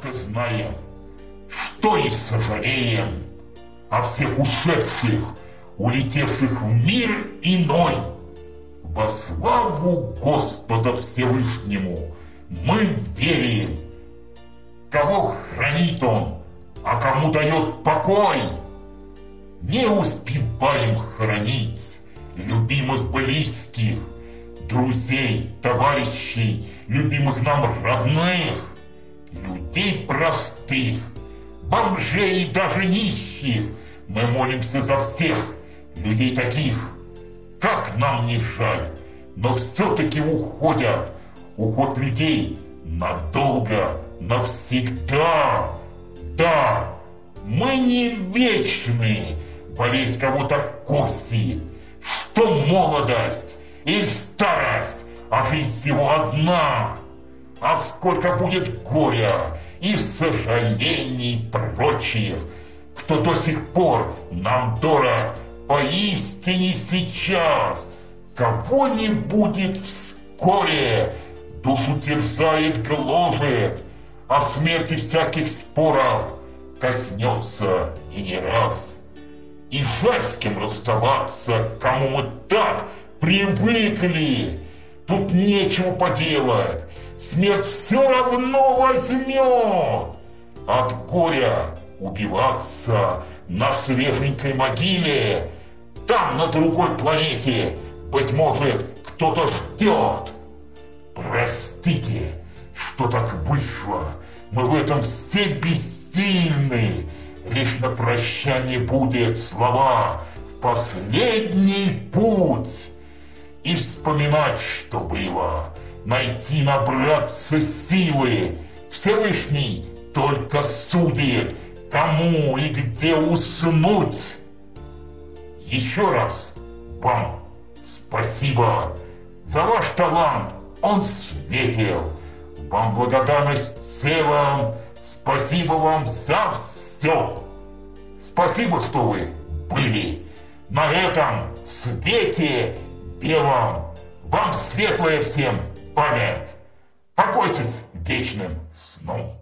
только знаем, что и сожалеем о всех ушедших, улетевших в мир иной. Во славу Господа Всевышнему мы верим, кого хранит Он, а кому дает покой. Не успеваем хранить любимых близких, друзей, товарищей, любимых нам родных, людей простых, бомжей и даже нищих. Мы молимся за всех людей таких. Как нам не жаль, но все-таки уходят. Уход людей надолго, навсегда. Да, мы не вечны, болезнь кого-то косит. Что молодость и старость, а жизнь всего одна. А сколько будет горя и сожалений прочих, кто до сих пор нам дорог, поистине сейчас, кого не будет вскоре, душу терзает, гложет, о смерти всяких споров коснется и не раз. И с кем расставаться, кому мы так привыкли. Тут нечего поделать, смерть все равно возьмет. От горя убиваться на свеженькой могиле, там, на другой планете, быть может, кто-то ждет. Простите, что так вышло, мы в этом все бессильны. Лишь на прощание будет слова в последний путь. И вспоминать, что было, найти, набраться силы. Всевышний только судит, кому и где уснуть. Еще раз вам спасибо за ваш талант. Он светил. Вам благодарность в целом. Спасибо вам за все. Спасибо, что вы были на этом свете белом. Вам светлая всем память. Покойтесь вечным сном.